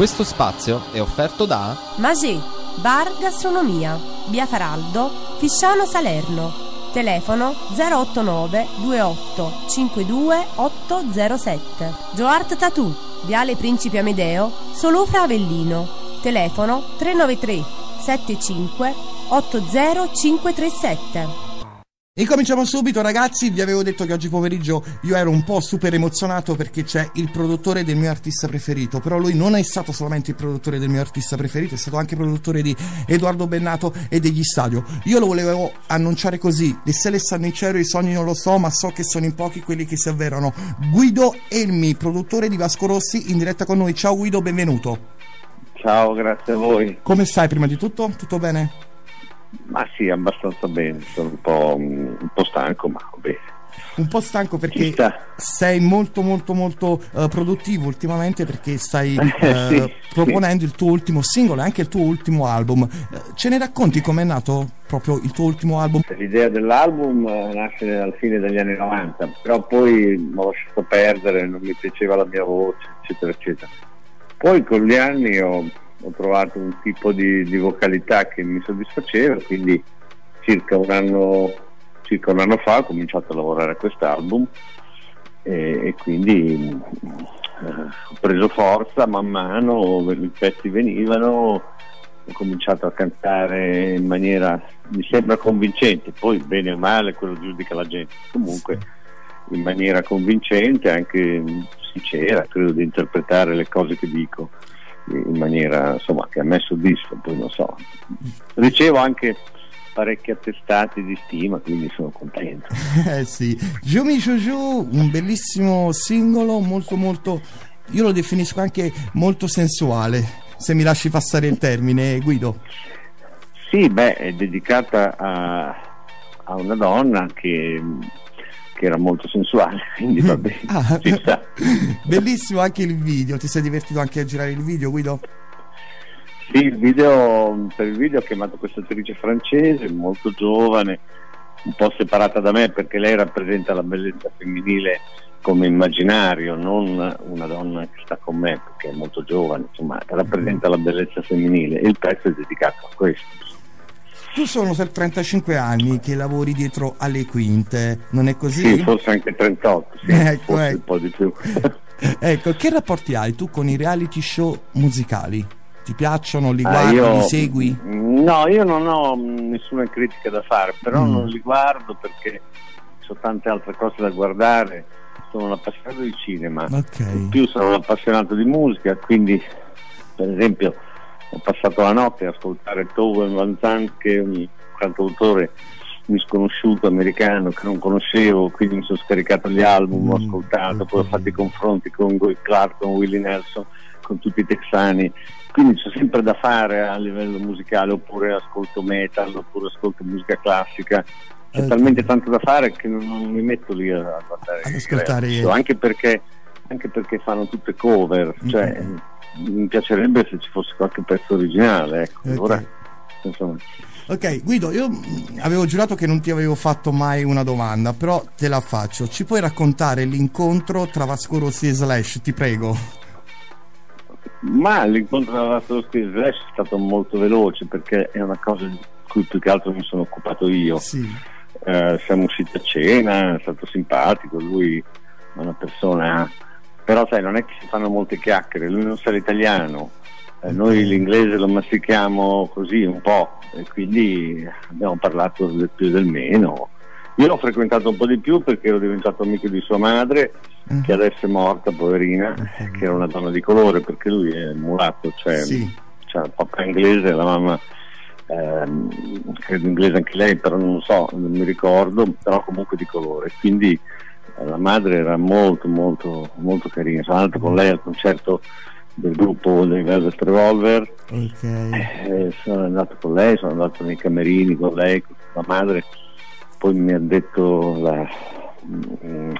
Questo spazio è offerto da Magé, Bar Gastronomia, Via Faraldo, Fisciano Salerno. Telefono 089 28 52 807. Joart Tattoo, Viale Principe Amedeo, Solufra Avellino. Telefono 393 75 80537. Incominciamo subito ragazzi, vi avevo detto che oggi pomeriggio io ero un po' super emozionato perché c'è il produttore del mio artista preferito, però lui non è stato solamente il produttore del mio artista preferito, è stato anche produttore di Edoardo Bennato e degli Stadio. Io lo volevo annunciare così, le stelle stanno in cielo, i sogni non lo so, ma so che sono in pochi quelli che si avverano. Guido Elmi, produttore di Vasco Rossi, in diretta con noi. Ciao Guido, benvenuto. Ciao, grazie a voi. Come stai prima di tutto? Tutto bene? Ma sì, abbastanza bene, sono un po', un po stanco, ma bene. Un po' stanco perché sei molto molto molto uh, produttivo ultimamente perché stai uh, sì, proponendo sì. il tuo ultimo singolo e anche il tuo ultimo album. Uh, ce ne racconti com'è nato proprio il tuo ultimo album? L'idea dell'album nasce alla fine degli anni 90, però poi l'ho lasciato perdere, non mi piaceva la mia voce, eccetera, eccetera. Poi con gli anni ho ho trovato un tipo di, di, vocalità che mi soddisfaceva, quindi circa un, anno, circa un anno fa ho cominciato a lavorare a quest'album e, e quindi eh, ho preso forza man mano, i pezzi venivano, ho cominciato a cantare in maniera mi sembra convincente, poi bene o male quello giudica la gente, comunque in maniera convincente, anche sincera, credo di interpretare le cose che dico in maniera insomma, che a me soddisfa, poi non so. Ricevo anche parecchi attestati di stima, quindi sono contento. eh sì, Jumi Juju, un bellissimo singolo, molto molto, io lo definisco anche molto sensuale, se mi lasci passare il termine, Guido. Sì, beh, è dedicata a, a una donna che che era molto sensuale, quindi va bene. ah, bellissimo anche il video, ti sei divertito anche a girare il video, Guido? Sì, il video, per il video ho chiamato questa attrice francese, molto giovane, un po' separata da me perché lei rappresenta la bellezza femminile come immaginario, non una donna che sta con me perché è molto giovane, insomma, rappresenta la bellezza femminile e il pezzo è dedicato a questo. Tu sono 35 anni che lavori dietro alle quinte, non è così? Sì, forse anche 38, sì, ecco, forse ecco. un po' di più. ecco, che rapporti hai tu con i reality show musicali? Ti piacciono, li guardi, ah, io, li segui? No, io non ho nessuna critica da fare, però mm. non li guardo perché ho tante altre cose da guardare. Sono un appassionato di cinema, okay. in più sono un appassionato di musica, quindi per esempio ho passato la notte a ascoltare Tove Van Zandt che è un cantautore misconosciuto americano che non conoscevo, quindi mi sono scaricato gli album, ho mm, ascoltato, poi ho fatto i confronti con Guy Clark, con Willie Nelson, con tutti i texani, quindi c'è sempre da fare a livello musicale, oppure ascolto metal, oppure ascolto musica classica, c'è eh, talmente tanto da fare che non, non mi metto lì a guardare, ad ascoltare, anche perché, anche perché fanno tutte cover, cioè, mm-hmm mi piacerebbe se ci fosse qualche pezzo originale. Ecco. Okay. Ora, insomma. Ok, Guido, io avevo giurato che non ti avevo fatto mai una domanda, però te la faccio. Ci puoi raccontare l'incontro tra Vasco Rossi e Slash, ti prego? Ma l'incontro tra Vasco Rossi e Slash è stato molto veloce perché è una cosa di cui più che altro mi sono occupato io. Sì. Eh, siamo usciti a cena, è stato simpatico, lui è una persona però sai non è che si fanno molte chiacchiere, lui non sa l'italiano, eh, noi l'inglese lo mastichiamo così un po' e quindi abbiamo parlato del più e del meno. Io l'ho frequentato un po' di più perché ero diventato amico di sua madre, mm. che adesso è morta, poverina, mm. che era una donna di colore perché lui è mulatto, cioè, sì. cioè il papà inglese e la mamma ehm, credo inglese anche lei, però non so, non mi ricordo, però comunque di colore. Quindi la madre era molto molto molto carina, sono andato con lei al concerto del gruppo dei Velvet Revolver, okay. eh, sono andato con lei, sono andato nei camerini con lei, con la madre, poi mi ha detto la, mm,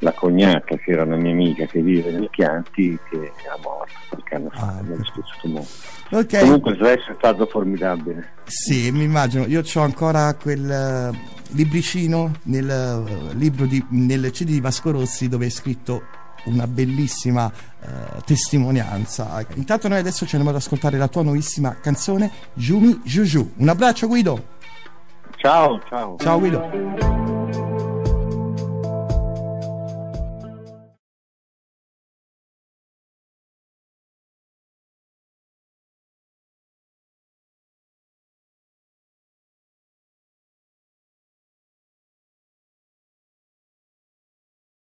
la cognata che era una mia amica che vive nel Chianti che era morta qualche anno fa, ah, mi è dispiaciuto molto. Okay. Comunque Slash è stato formidabile. Sì, mi immagino, io ho ancora quel libricino nel, libro di, nel CD di Vasco Rossi dove è scritto una bellissima eh, testimonianza. Intanto noi adesso ci andiamo ad ascoltare la tua nuovissima canzone Jumi Juju. Un abbraccio Guido! Ciao, ciao. Ciao Guido!